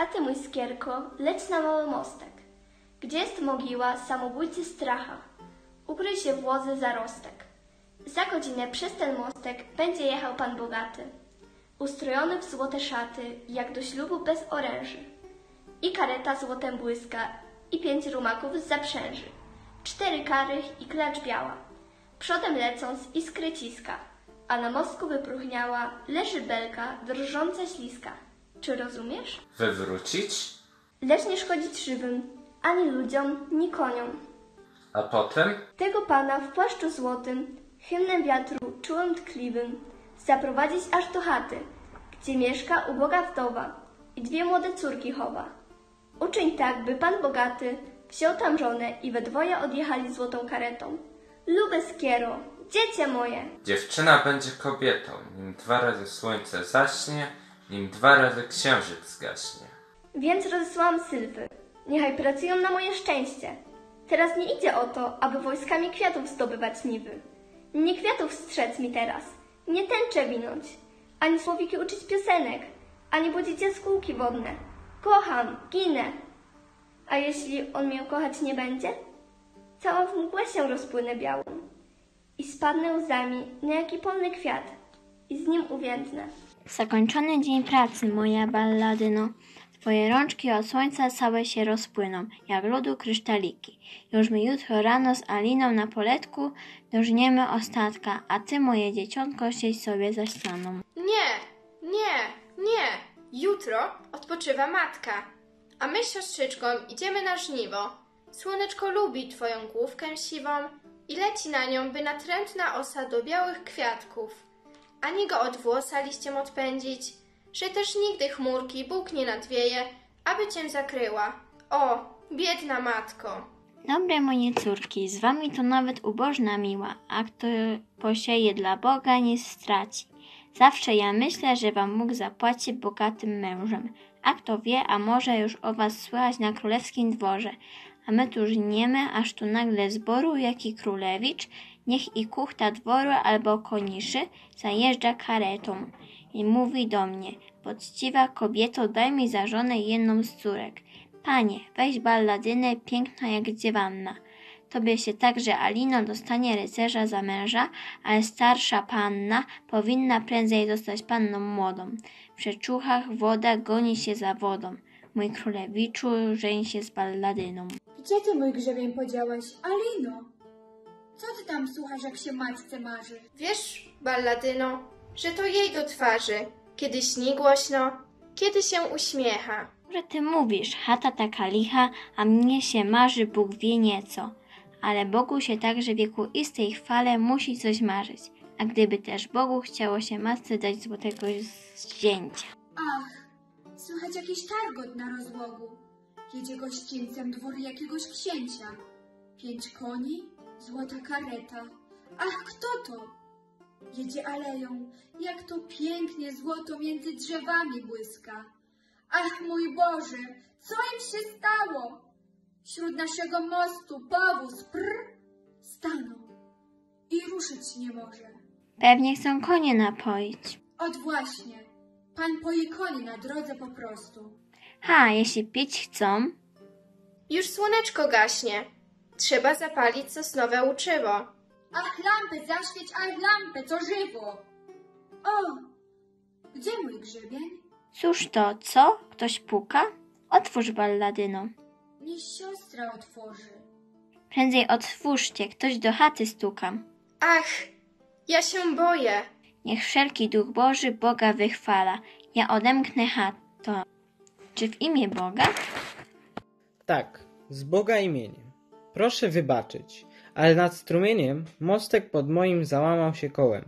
A ty, mój skierko, leć na mały mostek. Gdzie jest mogiła samobójcy stracha? Ukryj się w łozy zarostek. Za godzinę przez ten mostek będzie jechał pan bogaty, ustrojony w złote szaty, jak do ślubu bez oręży. I kareta złotem błyska, i pięć rumaków z zaprzęży, cztery karych i klacz biała. Przodem lecąc iskry ciska, a na mostku wypróchniała leży belka, drżąca śliska. Czy rozumiesz? Wywrócić? Lecz nie szkodzić żywym, ani ludziom, ni koniom. A potem? Tego pana w płaszczu złotym, hymnem wiatru czułym tkliwym, zaprowadzić aż do chaty, gdzie mieszka uboga wdowa i dwie młode córki chowa. Uczyń tak, by pan bogaty wziął tam żonę i we dwoje odjechali złotą karetą. Lube skiero, dziecię moje! Dziewczyna będzie kobietą, nim dwa razy słońce zaśnie, nim dwa razy księżyc zgaśnie. Więc rozesłałam sylfy. Niechaj pracują na moje szczęście. Teraz nie idzie o to, aby wojskami kwiatów zdobywać niwy. Nie kwiatów strzec mi teraz, nie tęcze winąć, ani słowiki uczyć piosenek, ani budzić jaskółki wodne. Kocham, ginę. A jeśli on mnie kochać nie będzie? Cała w mgłę się rozpłynę białą i spadnę łzami na jaki polny kwiat i z nim uwiędnę. Zakończony dzień pracy, moja balladyno. Twoje rączki od słońca całe się rozpłyną, jak lodu kryształiki. Już my jutro rano z Aliną na poletku dożniemy ostatka, a ty, moje dzieciątko, siedź sobie za ścianą. Nie, nie, nie. Jutro odpoczywa matka, a my z siostrzyczką idziemy na żniwo. Słoneczko lubi twoją główkę siwą i leci na nią, by natrętna osa do białych kwiatków. Ani go od włosa liściem odpędzić, że też nigdy chmurki Bóg nie nadwieje, aby cię zakryła. O, biedna matko! Dobre moje córki, z wami to nawet ubożna miła, a kto posieje dla Boga nie straci. Zawsze ja myślę, że wam Bóg zapłaci bogatym mężem. A kto wie, a może już o was słychać na królewskim dworze. A my tu żniemy, aż tu nagle zboru, jaki królewicz, niech i kuchta dworu albo koniszy, zajeżdża karetą i mówi do mnie, poczciwa kobieto, daj mi za żonę jedną z córek. Panie, weź balladynę, piękna jak dziewanna. Tobie się także Alino dostanie rycerza za męża, ale starsza panna powinna prędzej zostać panną młodą. W przeczuchach woda goni się za wodą. Mój królewiczu żeń się z balladyną. Gdzie ty mój grzebień podziałaś? Alino! Co ty tam słuchasz, jak się matce marzy? Wiesz, balladyno, że to jej do twarzy, kiedy śni głośno, kiedy się uśmiecha. Że ty mówisz, chata taka licha, a mnie się marzy Bóg wie nieco. Ale Bogu się także wiekuistej chwale musi coś marzyć. A gdyby też Bogu chciało się matce dać złotego zdjęcia. Ach, słychać jakiś targot na rozłogu. Jedzie gościńcem dwór jakiegoś księcia. Pięć koni, złota kareta. Ach, kto to? Jedzie aleją, jak to pięknie złoto między drzewami błyska. Ach, mój Boże, co im się stało? Wśród naszego mostu powóz prr stanął i ruszyć nie może. Pewnie chcą konie napoić. Ot właśnie, pan poje konie na drodze po prostu. Ha, jeśli pić chcą, Już słoneczko gaśnie. Trzeba zapalić sosnowe uczywo. Ach, lampę zaświeć, ach, lampę, co żywo. O, gdzie mój grzebień? cóż to, co? Ktoś puka? Otwórz balladyno. Niech siostra otworzy. Prędzej otwórzcie, ktoś do chaty stuka. Ach, ja się boję. Niech wszelki duch Boży Boga wychwala. Ja odemknę chatę. Czy w imię Boga? Tak, z Boga imieniem. Proszę wybaczyć, ale nad strumieniem mostek pod moim załamał się kołem.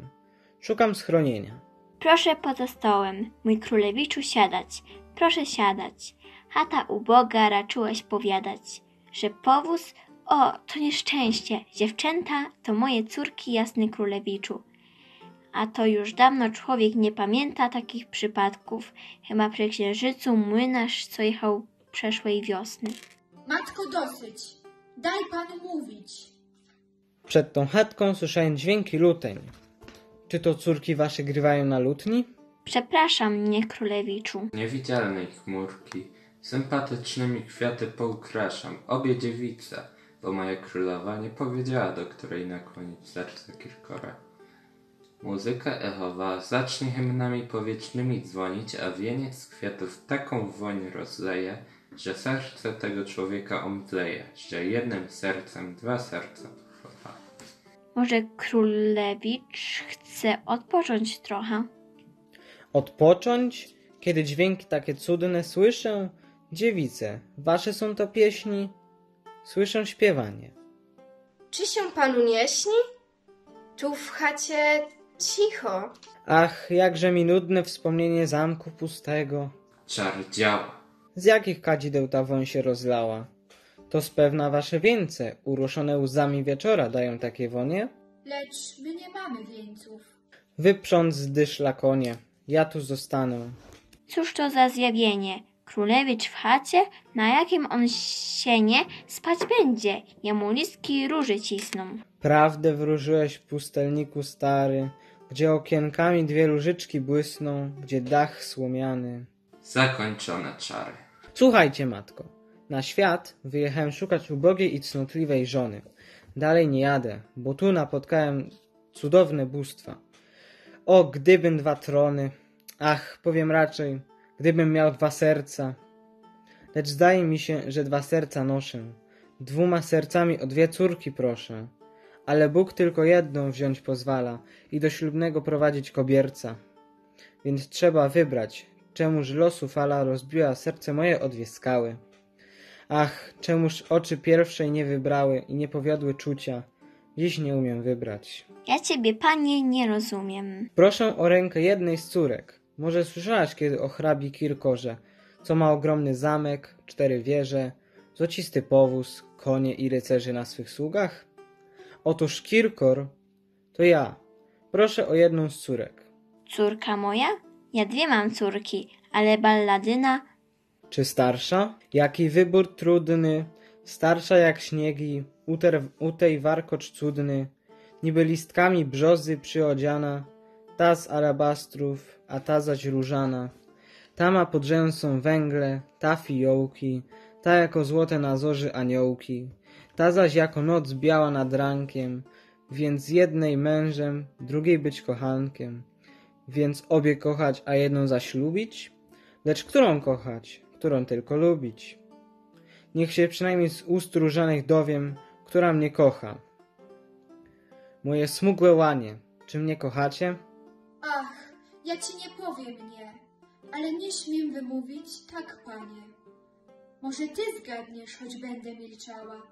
Szukam schronienia. Proszę poza stołem, mój królewiczu siadać. Proszę siadać. Chata uboga raczyłeś powiadać, że powóz, o, to nieszczęście. Dziewczęta to moje córki, jasny królewiczu. A to już dawno człowiek nie pamięta takich przypadków. Chyba przy księżycu młynarz, co jechał przeszłej wiosny. Matko, dosyć. Daj panu mówić. Przed tą chatką słyszałem dźwięki luteń. Czy to córki wasze grywają na lutni? Przepraszam mnie, królewiczu. Niewidzialnej chmurki, Sympatycznymi kwiaty poukraszam obie dziewice, bo moja królowa nie powiedziała, do której nakłonić serce Kirkora. Muzyka echowa zacznie hymnami powietrznymi dzwonić, a wieniec kwiatów taką woń rozleje, że serce tego człowieka omdleje, że jednym sercem dwa serca pochwala. Może królewicz chce odpocząć trochę? Odpocząć, kiedy dźwięki takie cudne słyszę? Dziewice, wasze są to pieśni? Słyszę śpiewanie. Czy się panu nie śni? Tu w chacie cicho. Ach, jakże mi nudne wspomnienie zamku pustego. Czar działa. Z jakich kadzideł ta woń się rozlała? To spewna wasze wieńce, uruszone łzami wieczora, dają takie wonie? Lecz my nie mamy wieńców. Wyprząc z dyszla konie, ja tu zostanę. Cóż to za zjawienie? Królewicz w chacie? Na jakim on sienie spać będzie? Jemu listki róży cisną. Prawdę wróżyłeś, pustelniku stary, gdzie okienkami dwie różyczki błysną, gdzie dach słomiany. Zakończone czary. Słuchajcie, matko. Na świat wyjechałem szukać ubogiej i cnotliwej żony. Dalej nie jadę, bo tu napotkałem cudowne bóstwa. O, gdybym dwa trony. Ach, powiem raczej, gdybym miał dwa serca. Lecz zdaje mi się, że dwa serca noszę. Dwoma sercami o dwie córki proszę. Ale Bóg tylko jedną wziąć pozwala i do ślubnego prowadzić kobierca. Więc trzeba wybrać, czemuż losu fala rozbiła serce moje o dwie skały. Ach, czemuż oczy pierwszej nie wybrały i nie powiodły czucia. Dziś nie umiem wybrać. Ja ciebie, panie, nie rozumiem. Proszę o rękę jednej z córek. Może słyszałaś kiedy o hrabi Kirkorze, co ma ogromny zamek, cztery wieże, złocisty powóz, konie i rycerzy na swych sługach? Otóż Kirkor to ja. Proszę o jedną z córek. Córka moja? Ja dwie mam córki, ale balladyna. Czy starsza? Jaki wybór trudny, starsza jak śniegi, uter, utej warkocz cudny, niby listkami brzozy przyodziana, ta z alabastrów, a ta zaś różana. Ta ma pod rzęsą węgle, ta fiołki, ta jako złote na zorzy aniołki, ta zaś jako noc biała nad rankiem, więc jednej mężem, drugiej być kochankiem. Więc obie kochać, a jedną zaś lubić? Lecz którą kochać, którą tylko lubić? Niech się przynajmniej z ust różanych dowiem, która mnie kocha. Moje smugłe łanie, czy mnie kochacie? Ach, ja ci nie powiem nie, ale nie śmiem wymówić tak, panie. Może ty zgadniesz, choć będę milczała.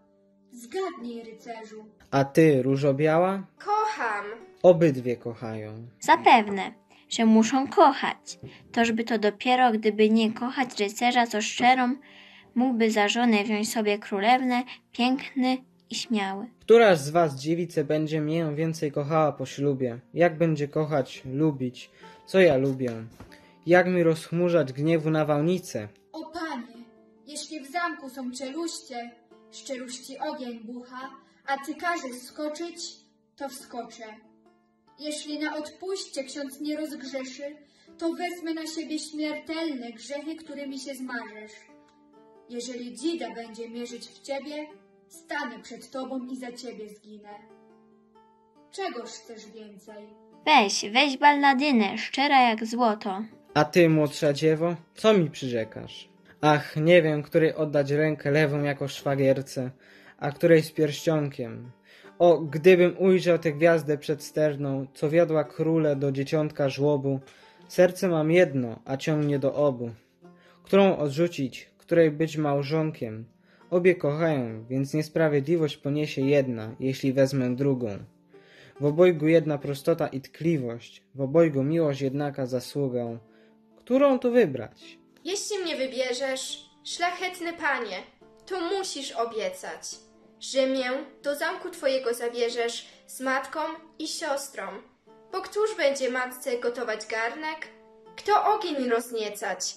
Zgadnij, rycerzu. A ty, różobiała? Kocham. Obydwie kochają. Zapewne, że muszą kochać. Tożby to dopiero, gdyby nie kochać rycerza, co szczerą, mógłby za żonę wziąć sobie królewnę, piękny i śmiały. Któraż z was, dziewice, będzie mnie więcej kochała po ślubie? Jak będzie kochać, lubić? Co ja lubię? Jak mi rozchmurzać gniewu nawałnicę? O panie, jeśli w zamku są czeluście, z czeluści ogień bucha, a ty każesz skoczyć, to wskoczę. Jeśli na odpuście ksiądz nie rozgrzeszy, to wezmę na siebie śmiertelne grzechy, którymi się zmarzesz. Jeżeli dzida będzie mierzyć w ciebie, stanę przed tobą i za ciebie zginę. Czegoż chcesz więcej? Weź, weź balladynę, szczera jak złoto. A ty, młodsza dziewo, co mi przyrzekasz? Ach, nie wiem, której oddać rękę lewą jako szwagierce, a której z pierścionkiem. O, gdybym ujrzał tę gwiazdę przedsterną, co wiodła króle do dzieciątka żłobu, serce mam jedno, a ciągnie do obu. Którą odrzucić, której być małżonkiem? Obie kochają, więc niesprawiedliwość poniesie jedna, jeśli wezmę drugą. W obojgu jedna prostota i tkliwość, w obojgu miłość jednaka zasługę. Którą tu wybrać? Jeśli mnie wybierzesz, szlachetny panie, to musisz obiecać, że mię do zamku twojego zabierzesz z matką i siostrą. Bo któż będzie matce gotować garnek? Kto ogień rozniecać?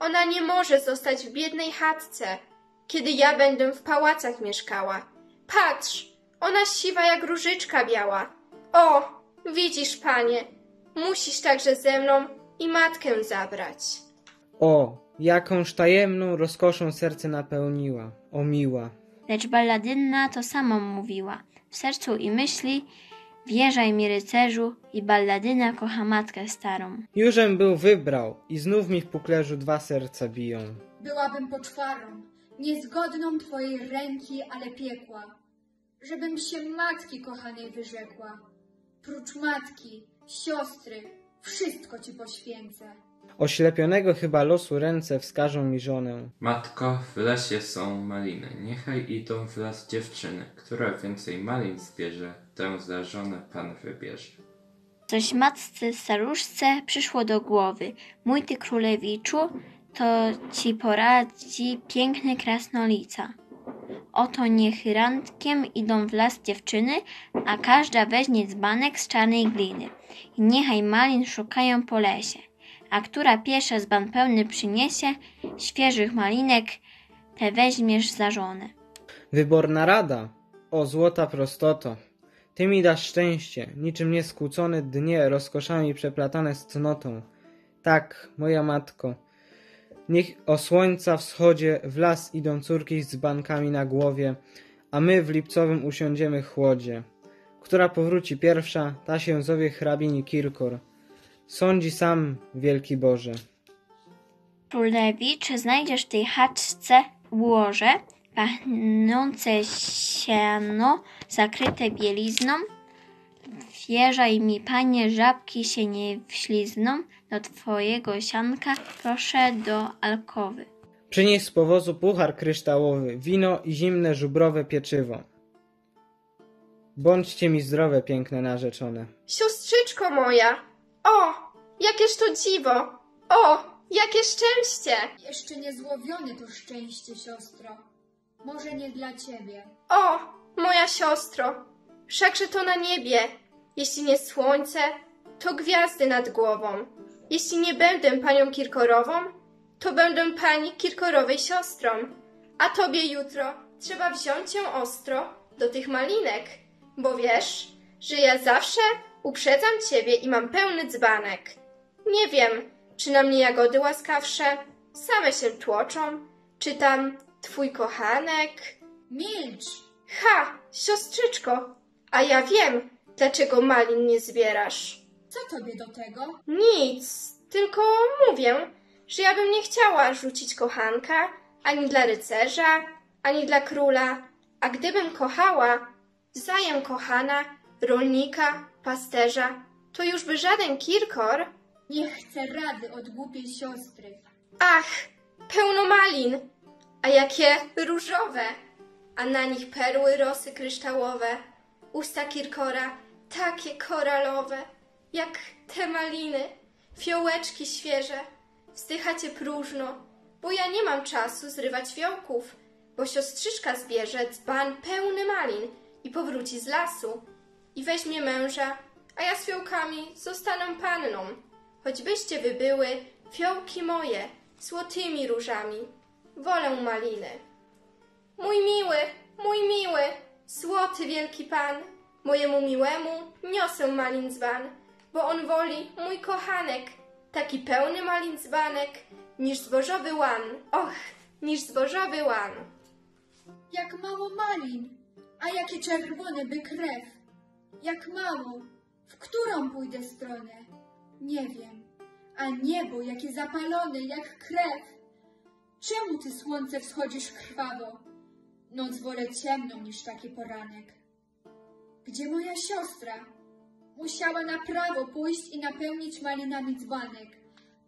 Ona nie może zostać w biednej chatce, kiedy ja będę w pałacach mieszkała. Patrz, ona siwa jak różyczka biała. O, widzisz, panie, musisz także ze mną i matkę zabrać. O, jakąż tajemną rozkoszą serce napełniła. O miła. Lecz balladyna to samo mówiła. W sercu i myśli wierzaj mi rycerzu i balladyna kocha matkę starą. Jużem był wybrał i znów mi w puklerzu dwa serca biją. Byłabym poczwarą, niezgodną twojej ręki, ale piekła, żebym się matki kochanej wyrzekła. Prócz matki, siostry, wszystko ci poświęcę. Oślepionego chyba losu ręce wskażą mi żonę. Matko, w lesie są maliny. Niechaj idą w las dziewczyny. Która więcej malin zbierze, tę za żonę pan wybierze. Coś matce staruszce przyszło do głowy. Mój ty królewiczu, to ci poradzi piękny krasnolica. Oto niech randkiem idą w las dziewczyny, a każda weźmie dzbanek z czarnej gliny. I niechaj malin szukają po lesie. A która pierwsza dzban pełny przyniesie, świeżych malinek, te weźmiesz za żonę. Wyborna rada, o złota prostoto. Ty mi dasz szczęście, niczym nieskłócone dnie rozkoszami przeplatane z cnotą. Tak, moja matko, niech o słońca wschodzie w las idą córki z bankami na głowie, a my w lipcowym usiądziemy chłodzie. Która powróci pierwsza, ta się zowie hrabini Kirkor. Sądzi sam, wielki Boże. Królewicz, znajdziesz w tej chaczce łoże, pachnące siano, zakryte bielizną. Wierzaj mi, panie, żabki się nie wślizną do twojego sianka, proszę do alkowy. Przynieś z powozu puchar kryształowy, wino i zimne żubrowe pieczywo. Bądźcie mi zdrowe, piękne narzeczone. Siostrzyczko moja! O, jakież to dziwo! O, jakie szczęście! Jeszcze niezłowione to szczęście, siostro. Może nie dla ciebie. O, moja siostro! Wszakże to na niebie. Jeśli nie słońce, to gwiazdy nad głową. Jeśli nie będę panią Kirkorową, to będę pani Kirkorowej siostrą. A tobie jutro trzeba wziąć ją ostro do tych malinek, bo wiesz, że ja zawsze uprzedzam ciebie i mam pełny dzbanek. Nie wiem, czy na mnie jagody łaskawsze same się tłoczą, czy tam twój kochanek. Milcz! Ha, siostrzyczko, a ja wiem, dlaczego malin nie zbierasz. Co tobie do tego? Nic, tylko mówię, że ja bym nie chciała rzucić kochanka ani dla rycerza, ani dla króla, a gdybym kochała, wzajem kochana, rolnika, pasterza, to już by żaden kirkor. Nie chcę rady od głupiej siostry. Ach, pełno malin, a jakie różowe, a na nich perły rosy kryształowe, usta kirkora takie koralowe, jak te maliny, fiołeczki świeże. Wzdychacie próżno, bo ja nie mam czasu zrywać fiołków, bo siostrzyczka zbierze dzban pełny malin i powróci z lasu i weźmie męża, a ja z fiołkami zostanę panną. Choćbyście wy były fiołki moje, złotymi różami, wolę maliny. Mój miły, mój miły, złoty wielki pan, mojemu miłemu niosę malin dzban, bo on woli mój kochanek, taki pełny malin dzbanek, niż zbożowy łan, och, niż zbożowy łan. Jak mało malin, a jakie czerwone by krew. Jak mało, w którą pójdę stronę? Nie wiem. A niebo jakie zapalone, jak krew. Czemu ty słońce wschodzisz krwawo? Noc wolę ciemną niż taki poranek. Gdzie moja siostra? Musiała na prawo pójść i napełnić malinami dzbanek,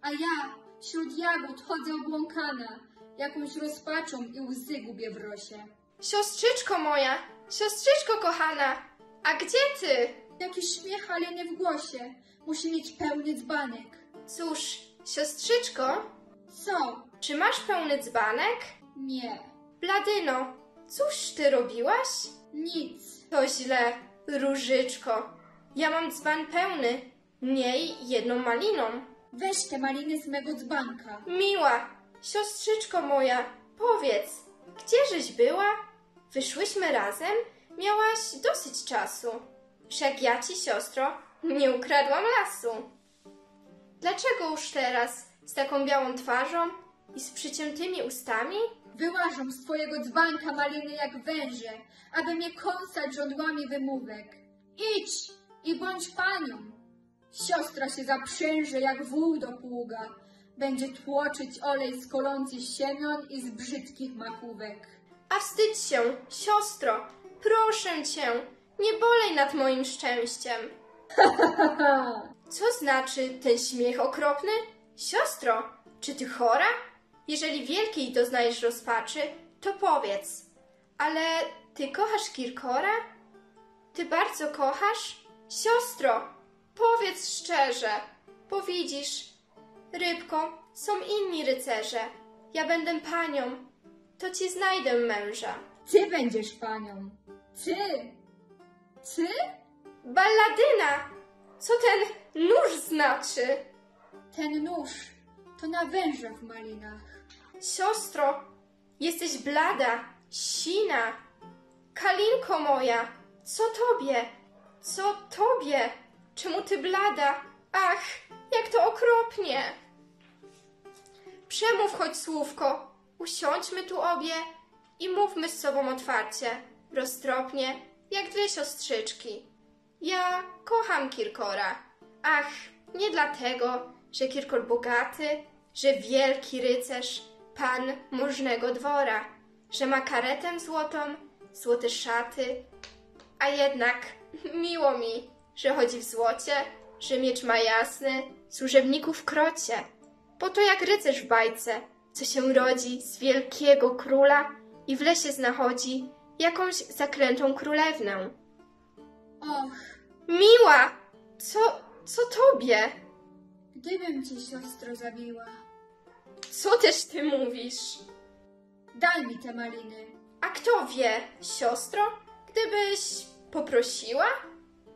a ja wśród jagód chodzę obłąkana, jakąś rozpaczą i łzy gubię w rosie. Siostrzyczko moja, siostrzyczko kochana, a gdzie ty? Jakiś śmiech, ale nie w głosie. Musi mieć pełny dzbanek. Cóż, siostrzyczko, Co? czy masz pełny dzbanek? Nie. Bladyno, cóż ty robiłaś? Nic. To źle, różyczko. Ja mam dzban pełny, niej jedną maliną. Weź te maliny z mego dzbanka. Miła, siostrzyczko moja, powiedz, gdzieżeś była? Wyszłyśmy razem, miałaś dosyć czasu. Wszak ja ci, siostro, nie ukradłam lasu. Dlaczego już teraz z taką białą twarzą i z przyciętymi ustami? Wyłażą z twojego dzbanka maliny jak węże, aby mnie kąsać żądłami wymówek. Idź i bądź panią. Siostra się zaprzęże jak wół do pługa. Będzie tłoczyć olej z kolących siemion i z brzydkich makówek. A wstydź się, siostro, proszę cię, nie bolej nad moim szczęściem. Co znaczy ten śmiech okropny? Siostro, czy ty chora? Jeżeli wielkiej doznajesz rozpaczy, to powiedz. Ale ty kochasz Kirkora? Ty bardzo kochasz? Siostro, powiedz szczerze, bo widzisz, rybko, są inni rycerze. Ja będę panią, to ci znajdę męża. Ty będziesz panią. Ty. Ty? Balladyna! Co ten nóż znaczy? Ten nóż to na węża w malinach. Siostro, jesteś blada, sina. Kalinko moja, co tobie? Co tobie? Czemu ty blada? Ach, jak to okropnie! Przemów choć słówko, usiądźmy tu obie i mówmy z sobą otwarcie, roztropnie, jak dwie siostrzyczki. Ja kocham Kirkora. Ach, nie dlatego, że Kirkor bogaty, że wielki rycerz, pan możnego dwora, że ma karetę złotą, złote szaty, a jednak miło mi, że chodzi w złocie, że miecz ma jasny, służebników krocie. Po to jak rycerz w bajce, co się rodzi z wielkiego króla i w lesie znachodzi jakąś zaklętą królewnę. Och, Miła! Co, co tobie? gdybym cię siostro zabiła. Co też ty mówisz? Daj mi te maliny. A kto wie, siostro, gdybyś poprosiła,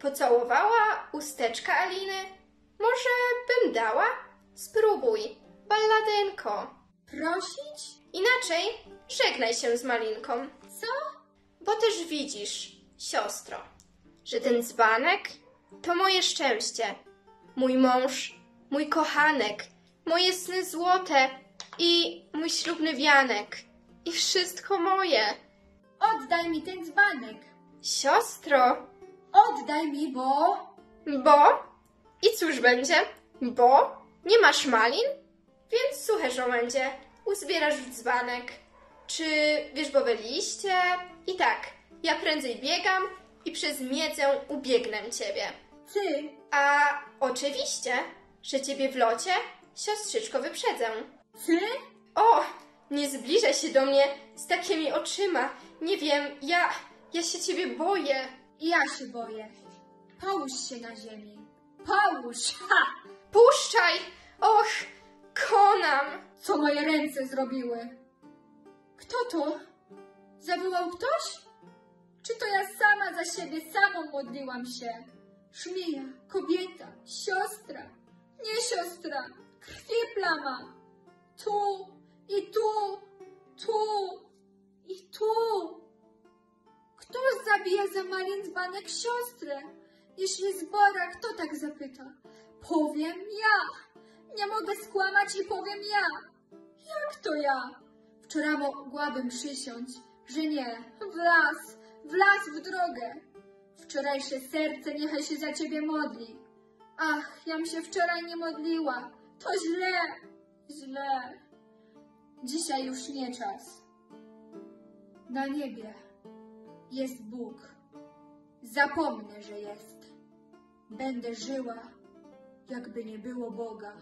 pocałowała usteczka Aliny, może bym dała? Spróbuj, balladynko. Prosić? Inaczej żegnaj się z Malinką, Co? Bo też widzisz, siostro, że ten dzbanek to moje szczęście, mój mąż, mój kochanek, moje sny złote i mój ślubny wianek i wszystko moje. Oddaj mi ten dzbanek. Siostro, Oddaj mi, bo... bo? I cóż będzie? Bo? Nie masz malin? Więc suche żołędzie uzbierasz w dzbanek. Czy wierzbowe liście? I tak, ja prędzej biegam i przez miedzę ubiegnę ciebie. Ty, A oczywiście, że ciebie w locie, siostrzyczko, wyprzedzę. ty? O, nie zbliżaj się do mnie z takimi oczyma. Nie wiem, ja, ja się ciebie boję. Ja się boję. Połóż się na ziemi. Połóż! Ha! Puszczaj! Och, konam! Co moje ręce zrobiły? Kto to? Zawołał ktoś? Czy to ja sama za siebie samą modliłam się? Szmija, kobieta, siostra, nie siostra, krwi plama. Tu i tu, tu i tu. Kto zabija za malin dzbanek siostrę? Jeśli zbora, kto tak zapyta? Powiem ja. Nie mogę skłamać i powiem ja. Jak to ja? Wczoraj mogłabym przysiąść, że nie. W las, w las w drogę. Wczorajsze serce niechaj się za ciebie modli. Ach, jam się wczoraj nie modliła. To źle, źle. Dzisiaj już nie czas. Na niebie jest Bóg. Zapomnę, że jest. Będę żyła, jakby nie było Boga.